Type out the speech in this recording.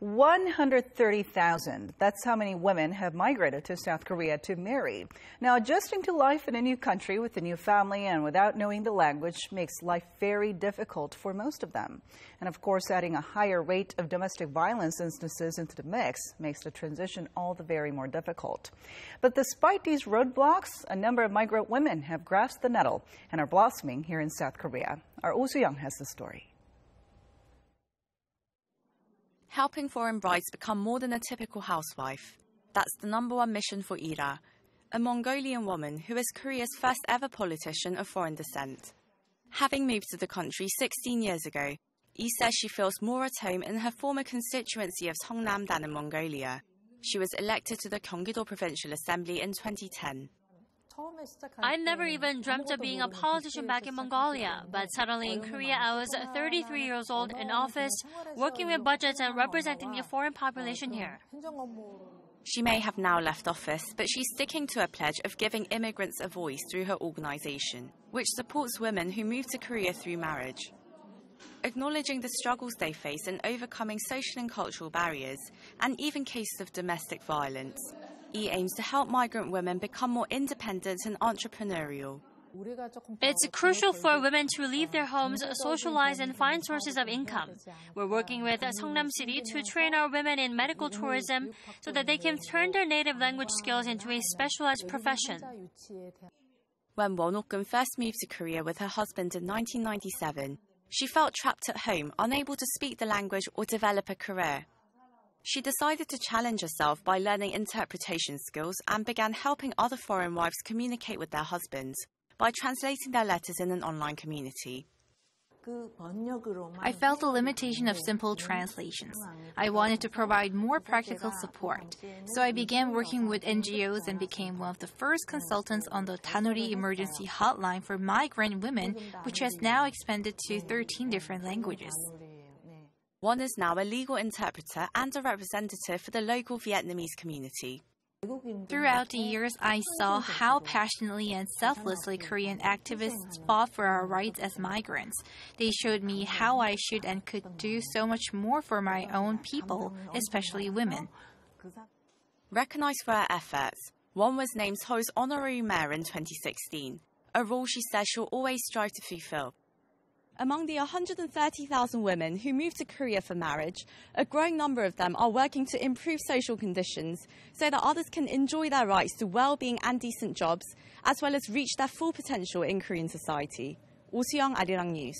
130,000. That's how many women have migrated to South Korea to marry. Now, adjusting to life in a new country with a new family and without knowing the language makes life very difficult for most of them. And of course, adding a higher rate of domestic violence instances into the mix makes the transition all the very more difficult. But despite these roadblocks, a number of migrant women have grasped the nettle and are blossoming here in South Korea. Our Oh Soo-young has the story. Helping foreign brides become more than a typical housewife. That's the number one mission for Ira, a Mongolian woman who is Korea's first ever politician of foreign descent. Having moved to the country 16 years ago, Yi says she feels more at home in her former constituency of Seongnam-dan in Mongolia. She was elected to the Gyeonggi-do Provincial Assembly in 2010. I never even dreamt of being a politician back in Mongolia, but suddenly in Korea I was 33 years old in office, working with budgets and representing the foreign population here. She may have now left office, but she's sticking to a pledge of giving immigrants a voice through her organization, which supports women who move to Korea through marriage. Acknowledging the struggles they face in overcoming social and cultural barriers, and even cases of domestic violence. He aims to help migrant women become more independent and entrepreneurial. It's crucial for women to leave their homes, socialize, and find sources of income. We're working with Seongnam City to train our women in medical tourism so that they can turn their native language skills into a specialized profession. When Won Ok-eun first moved to Korea with her husband in 1997, she felt trapped at home, unable to speak the language or develop a career. She decided to challenge herself by learning interpretation skills and began helping other foreign wives communicate with their husbands by translating their letters in an online community. I felt the limitation of simple translations. I wanted to provide more practical support. So I began working with NGOs and became one of the first consultants on the Danuri Emergency Hotline for migrant women, which has now expanded to 13 different languages. Won is now a legal interpreter and a representative for the local Vietnamese community. Throughout the years, I saw how passionately and selflessly Korean activists fought for our rights as migrants. They showed me how I should and could do so much more for my own people, especially women. Recognized for her efforts, Won was named Seoul's honorary mayor in 2016, a role she says she'll always strive to fulfill. Among the 130,000 women who moved to Korea for marriage, a growing number of them are working to improve social conditions so that others can enjoy their rights to well-being and decent jobs, as well as reach their full potential in Korean society. Oh Soo-young, Arirang News.